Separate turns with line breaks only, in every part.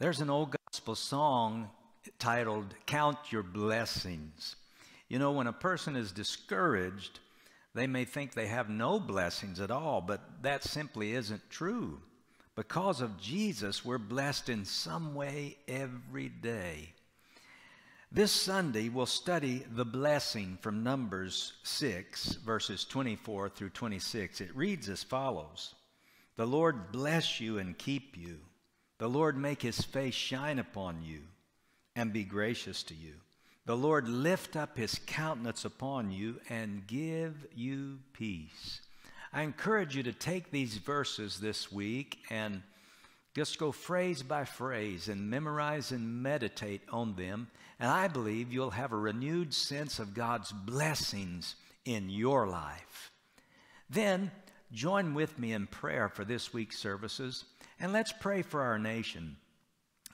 There's an old gospel song titled Count Your Blessings. You know, when a person is discouraged, they may think they have no blessings at all, but that simply isn't true. Because of Jesus, we're blessed in some way every day. This Sunday, we'll study the blessing from Numbers 6, verses 24 through 26. It reads as follows The Lord bless you and keep you. The Lord make his face shine upon you and be gracious to you. The Lord lift up his countenance upon you and give you peace. I encourage you to take these verses this week and just go phrase by phrase and memorize and meditate on them. And I believe you'll have a renewed sense of God's blessings in your life. Then join with me in prayer for this week's services and let's pray for our nation.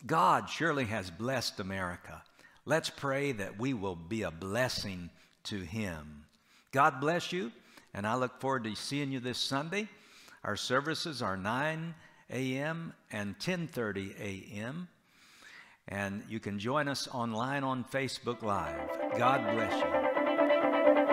God surely has blessed America. Let's pray that we will be a blessing to him. God bless you, and I look forward to seeing you this Sunday. Our services are 9 a.m. and 10:30 a.m. And you can join us online on Facebook Live. God bless you.